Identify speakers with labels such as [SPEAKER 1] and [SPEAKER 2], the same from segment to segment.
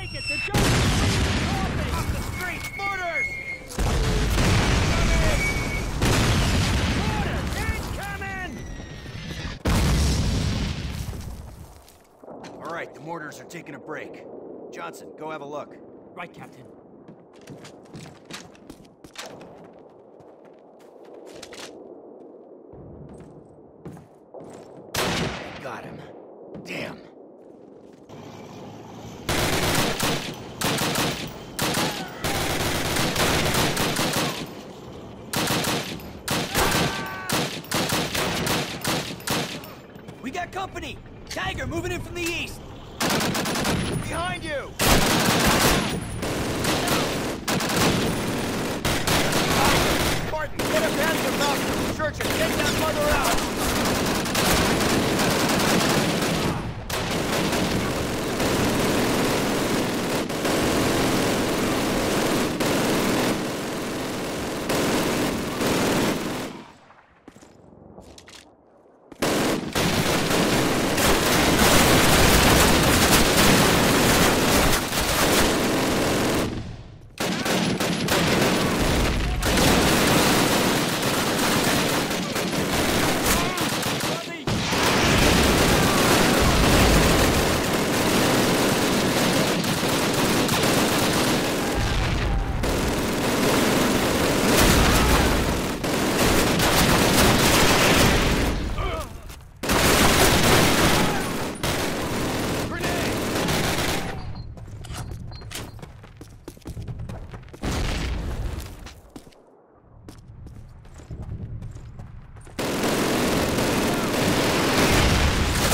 [SPEAKER 1] Take it! The
[SPEAKER 2] Off the street! Mortars!
[SPEAKER 3] All right, the mortars are taking a break. Johnson, go have a look.
[SPEAKER 1] Right, Captain.
[SPEAKER 3] Got him. Damn.
[SPEAKER 2] We company! Tiger moving in from the east! Behind you! Martin, get pen from Malcolm! Church and take that mother out!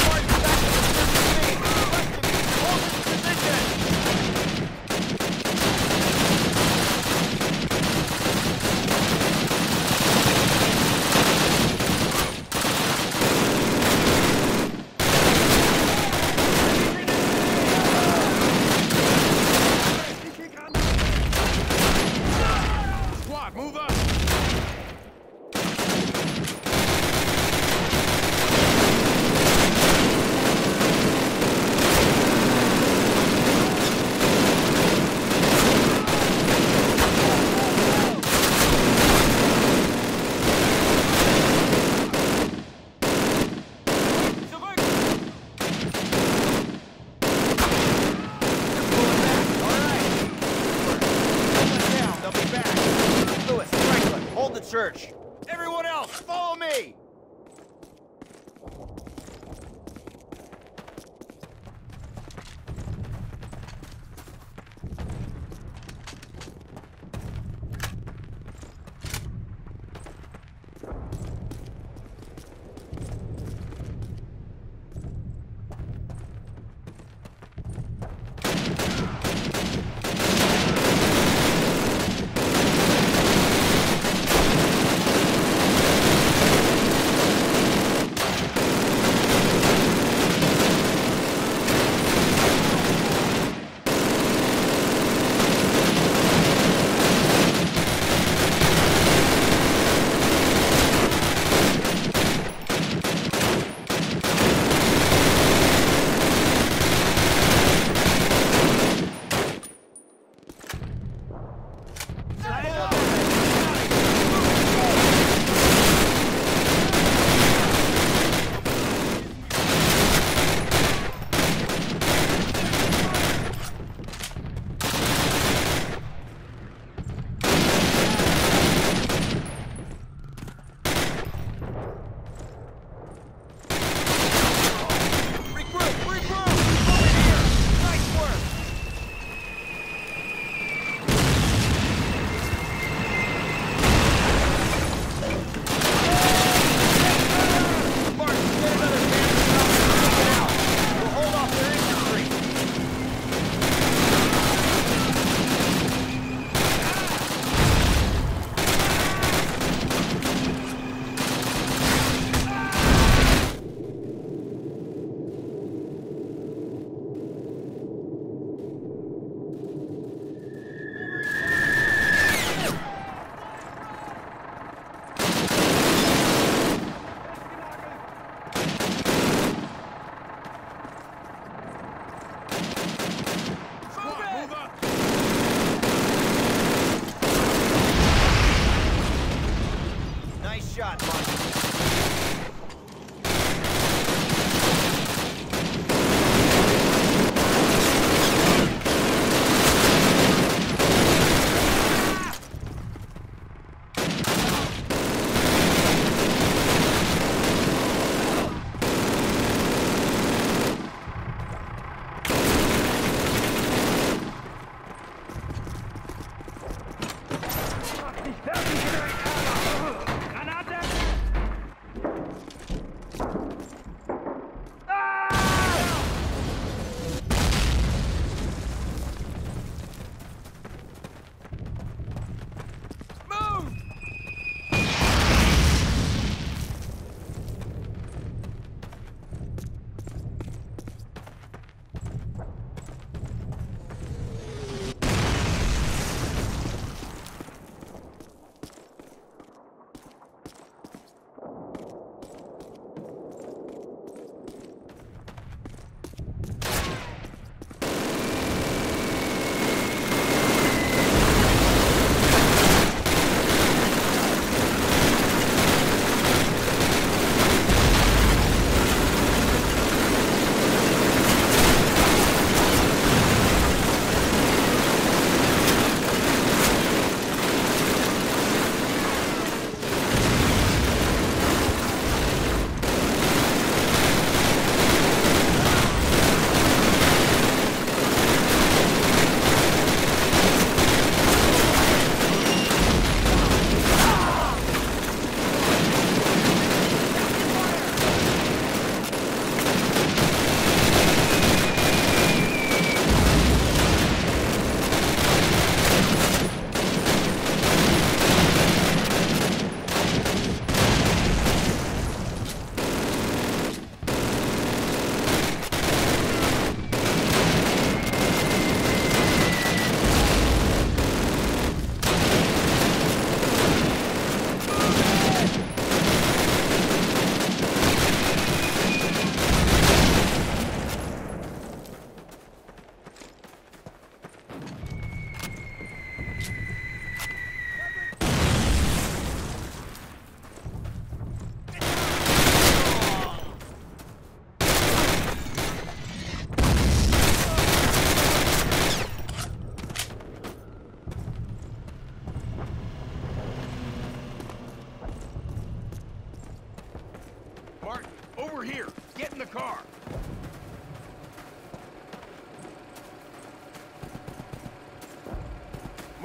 [SPEAKER 2] Martin, back to the first main! West of you! Hold this position!
[SPEAKER 1] Squad,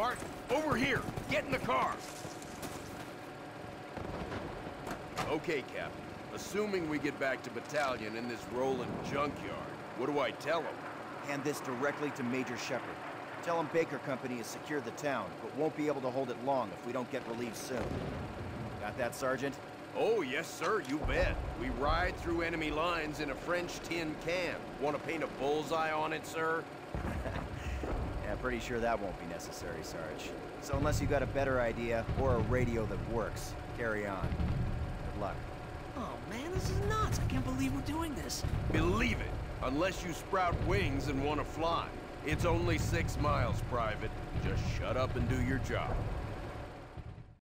[SPEAKER 4] Martin, over here. Get in the car.
[SPEAKER 5] Okay, Captain. Assuming we get back to battalion in this rolling junkyard, what do I tell them?
[SPEAKER 2] Hand this directly to Major Shepard. Tell him Baker Company has secured the town, but won't be able to hold it long if we don't get relief soon. Got that, Sergeant?
[SPEAKER 5] Oh, yes, sir, you bet. We ride through enemy lines in a French tin can. Want to paint a bullseye on it, sir?
[SPEAKER 2] Yeah, pretty sure that won't be necessary, Sarge. So unless you got a better idea, or a radio that works, carry on. Good luck.
[SPEAKER 1] Oh man, this is nuts. I can't believe we're doing this.
[SPEAKER 5] Believe it, unless you sprout wings and want to fly. It's only six miles, Private. Just shut up and do your job.